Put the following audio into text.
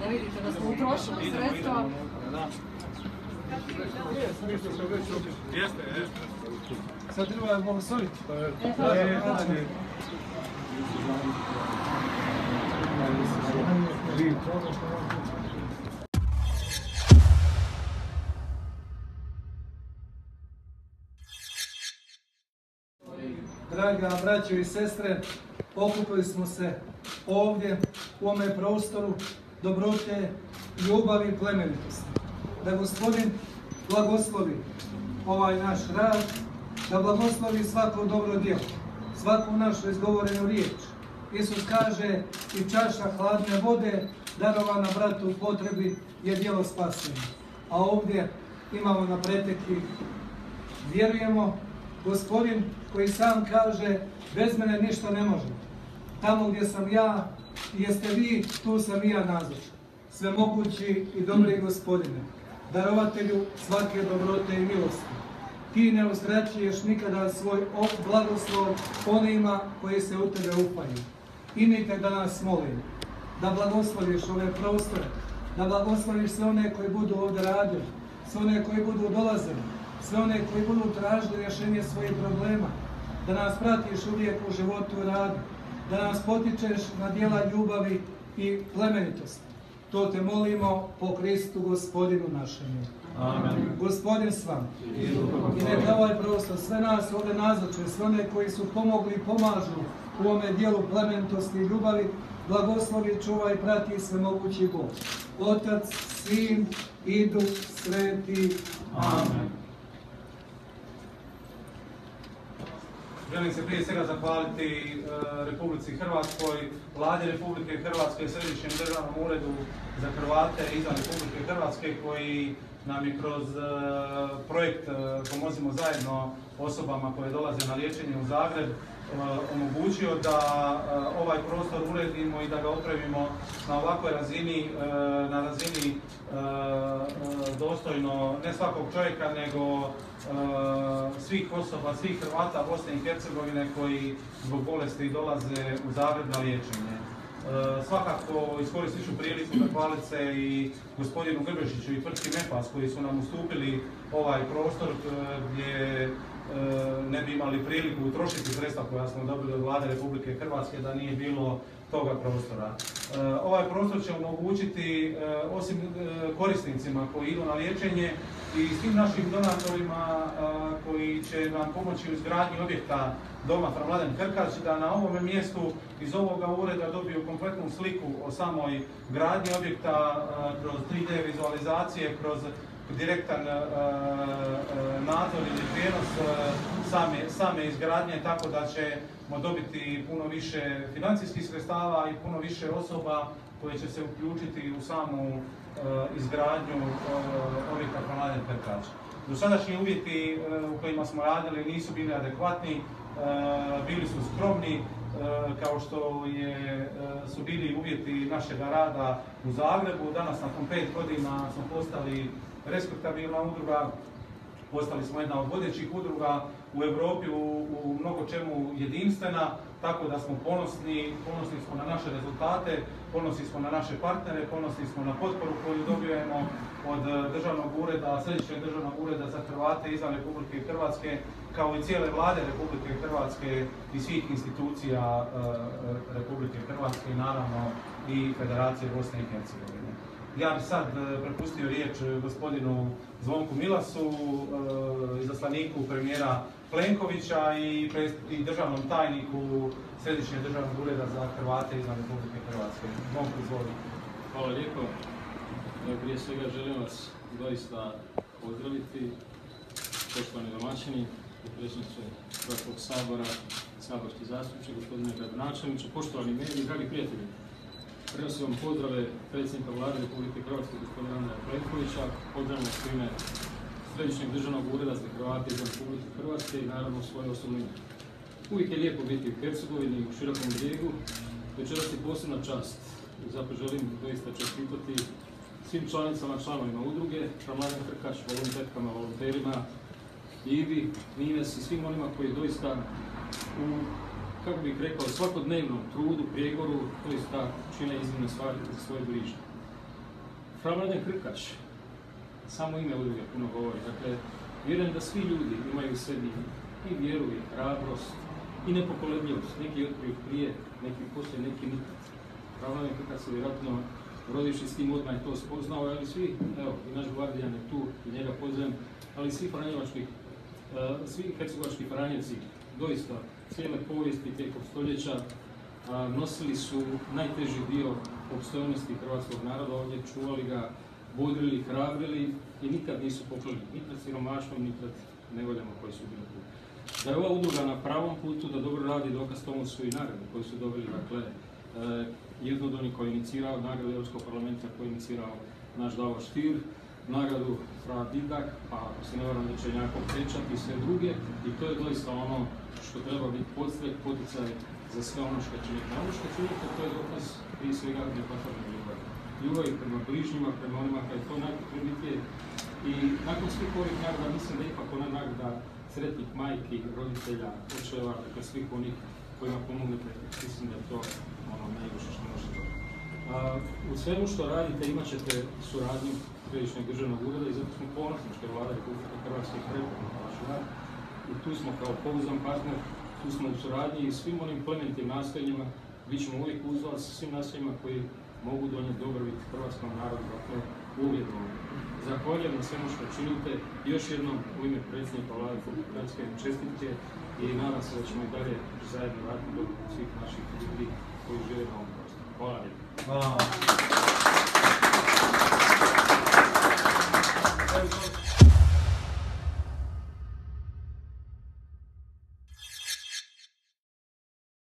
Ne vidite da smo utrošili sredstva. Jeste, jeste. Sad treba blagosloviti. E, hvala. Draga braćo i sestre, okupili smo se ovdje u ovome prostoru dobrote, ljubavi i plemenitosti. Da gospodin blagoslovi ovaj naš rad, da blagoslovi svako dobro djelo, svaku našu izgovorenu riječ. Isus kaže i čaša hladne vode darovana bratu u potrebi je djelo spasenja. A ovdje imamo na preteki vjerujemo gospodin koji sam kaže bez mene ništa ne može. Tamo gdje sam ja jeste vi, tu sam i ja nazočan. Svemogući i dobri gospodine, darovatelju svake dobrote i milosti. Ti ne uskraćuješ nikada svoj blagoslov onima koji se u tebe upaju. Imite da nas molim, da blagosloviš ove prostore, da blagosloviš sve one koji budu ovdje radili, sve one koji budu dolazili, sve one koji budu tražili rješenje svojih problema, da nas pratiš uvijek u životu i radu, da nas potičeš na dijela ljubavi i plemenitosti. To te molimo po Kristu gospodinu našemu. Amen. Gospodin s vama. I neka ovaj prostor, sve nas ovdje nazoče, sve one koji su pomogli i pomažu u ovome dijelu plemenitosti i ljubavi, blagoslovi, čuva i prati sve mogući Bog. Otac, Sin i Duh Sveti. Amen. Želim se prije svega zahvaliti e, Republici Hrvatskoj, Vladi Republike Hrvatske, Središnjem državnom uredu za Hrvate izvan Republike Hrvatske koji nam je kroz e, projekt e, Pomozimo zajedno osobama koje dolaze na liječenje u Zagreb e, omogućio da ovaj prostor uredimo i da ga opremimo na ovakvoj razini, na razini dostojno ne svakog čovjeka nego svih osoba, svih Hrvata Bosne i Hercegovine koji zbog bolesti dolaze u Zagreb na liječenje. E, Svakako iskoristit ću priliku zahvaliti se i gospodinu Grbešiću i tvrtki MEPAS koji su nam ustupili ovaj prostor e, gdje ne bi imali priliku utrošiti sredstva koja smo dobili od vlade Republike Hrvatske da nije bilo toga prostora. E, Ovaj prostor će omogućiti e, osim e, korisnicima koji idu na liječenje i svim našim donatorima koji će nam pomoći u izgradnji objekta doma Mladen Krkač da na ovome mjestu iz ovoga ureda dobiju kompletnu sliku o samoj gradnji objekta kroz 3D vizualizacije, kroz direktan e, e, nadzor ili prijenos e, same, izgradnje, tako da ćemo dobiti puno više financijskih sredstava i puno više osoba koje će se uključiti u samu izgradnju objekta Mladen Perkač. Dosadašnji uvjeti u kojima smo radili nisu bili adekvatni, bili su skromni, kao što su bili uvjeti našega rada u Zagrebu. Danas nakon pet godina smo postali respektabilna udruga, postali smo jedna od vodećih udruga u Europi u, mnogo čemu jedinstvena, tako da smo ponosni, ponosni smo na naše rezultate, ponosni smo na naše partnere, ponosni smo na potporu koju dobijemo od eh, državnog ureda, Središnjeg državnog ureda za Hrvate izvan Republike Hrvatske, kao i cijele vlade Republike Hrvatske i svih institucija eh, Republike Hrvatske i naravno i Federacije Bosne i Hercegovine. Ja bih sad eh, prepustio riječ eh, gospodinu Zvonku Milasu, eh, izaslaniku premijera Plenkovića i, državnom tajniku Središnjeg državnog ureda za Hrvate izvan Republike Hrvatske. Zvonku, izvoli. Hvala lijepo. Prije svega želim vas doista pozdraviti, poštovani domaćini, predsjedniče Hrvatskog sabora, saborski zastupniče, gospodine gradonačelniče, poštovani mediji, dragi prijatelji. Prenosim vam pozdrave predsjednika vlade Republike Hrvatske, gospodina Andreja Plenkovića, pozdravljam vas ime Središnjeg državnog ureda za Hrvate izvan Republike Hrvatske i naravno svoje osobno ime. Uvijek je lijepo biti u Hercegovini, u širokom brijegu. Večeras je posebna čast. Zato želim doista čestitati svim članicama, članovima udruge, Šarlajan Krkač, volontetkama, volonterima, Ivi, Nines i svim onima koji doista u, kako bih rekao, svakodnevnom trudu, prijegoru, doista čine iznimne stvari za svoje bližnje. Fra Mladen Krkač, samo ime udruge puno govori. Dakle, vjerujem da svi ljudi imaju u sebi i vjeru i hrabrost i nepokolebljivost. Neki otkriju prije, neki poslije, neki nikad. Fra Mladen Krkač se vjerojatno rodivši s tim odmah to spoznao, ali svi, evo, i naš Guardijan je tu i njega poznajem, ali svi franjevački, uh, svi hercegovački franjevci, doista, cijele povijesti tijekom stoljeća, nosili su najteži dio opstojnosti hrvatskog naroda ovdje, čuvali ga, bodrili, hrabrili i nikad nisu poklali, ni pred siromaštvom, ni pred nevoljama koji su bili tu. Da je ova udruga na pravom putu, da dobro radi, dokaz tomu su i nagrade koji su dobili, dakle, e, jednu od onih koji je inicirao, nagradu Europskog parlamenta koji je inicirao naš Davor Stier, nagradu Fra Didak, pa ako se ne varam da će Jakov Pečat i sve druge, i to je doista ono što treba biti podstrek, poticaj za sve ono što. A ono što činite, to je dokaz prije svega nepatvorne ljubavi. Ljubavi prema bližnjima, prema onima kada je to najpotrebitije. I nakon svih ovih nagrada, mislim da je ipak ona nagrada sretnih majki, roditelja, očeva, dakle svih onih kojima pomognete, mislim da je to ono najviše što možete U svemu što radite imat ćete suradnju Središnjeg državnog ureda i zato smo ponosni što je vlada Republike Hrvatske prepoznala vaš rad. I tu smo kao pouzdan partner, tu smo u suradnji i svim onim plemenitim nastojanjima, bit ćemo uvijek uz svim nastojanjima koji mogu donijeti dobrobit hrvatskom narodu, dakle uvijek Zahvaljujem na svemu što činite. Još jednom u ime predsjednika vlade Republike Hrvatske čestitke i nadam se da ćemo i dalje zajedno raditi do svih naših ljudi koji žive na ovom prostoru. Hvala lijepo. Hvala.